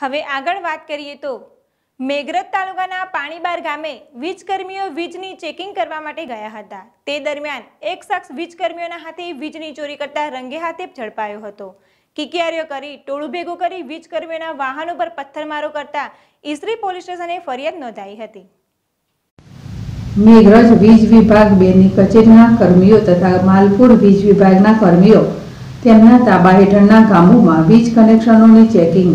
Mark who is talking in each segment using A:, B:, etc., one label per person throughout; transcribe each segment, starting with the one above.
A: હવે આગળ વાત કરીએ તો મેઘરજ તાલુકાના પાણીબાર ગામે વીજકર્મીઓ વીજની ચેકિંગ કરવા માટે ગયા હતા. તે દરમિયાન એક શખ્સ વીજકર્મીઓના હાથે વીજની ચોરી કરતા રંગે હાથે ઝડપાયો હતો. કિકિયારીઓ કરી ટોળું ભેગું કરી વીજકર્મીઓના વાહનો પર પથ્થરમારો કરતા ઈસરી પોલીસ સ્ટેશને ફરિયાદ નોંધાઈ હતી.
B: મેઘરજ વીજ વિભાગ બેની કચેરીના કર્મીઓ તથા માલપુર વીજ વિભાગના કર્મીઓ તેમના તાબા હેઠળના ગામોમાં વીજ કનેક્શનોની ચેકિંગ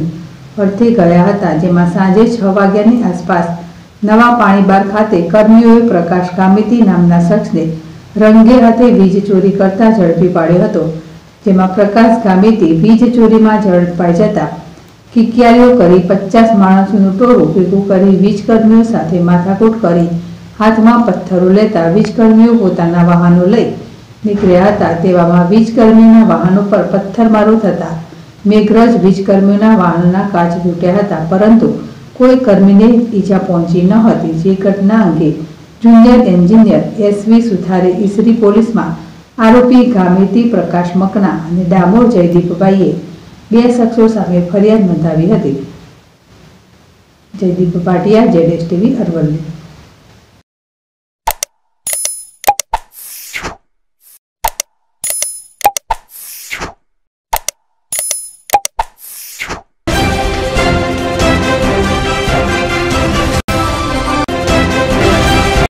B: અર્થે ગયા હતા, જેમાં સાંજે છ વાગ્યાની આસપાસ નવા પાણીબાર ખાતે કર્મીઓએ પ્રકાશ ગામિતી નામના શખ્સને રંગે હાથે વીજ ચોરી કરતા ઝડપી પાડ્યો હતો, જેમાં પ્રકાશ ગામિતી વીજ ચોરીમાં ઝડપાઈ જતા કિકિયારીઓ કરી પચાસ માણસોનું ટોળું ભેગું કરી વીજકર્મીઓ સાથે માથાકૂટ કરી હાથમાં પથ્થરો લેતા વીજકર્મીઓ પોતાના વાહનો લઈ નીકળ્યા હતા, તેવામાં વીજકર્મીના વાહનો પર પથ્થરમારો થતા મેઘરજ વીજકર્મીઓના વાહનના કાચ તૂટ્યા હતા, પરંતુ કોઈ કર્મીને ઈજા પહોંચી ન હતી. જે ઘટના અંગે જુનિયર એન્જિનિયર એસવી સુથારે ઈસરી પોલીસમાં આરોપી ગામિતી પ્રકાશ મકના અને ડામોર જયદીપભાઈએ બે શખ્સો સામે ફરિયાદ નોંધાવી હતી. જયદીપ ભાટિયા, જેડેશ ટીવી, અરવલ્લી.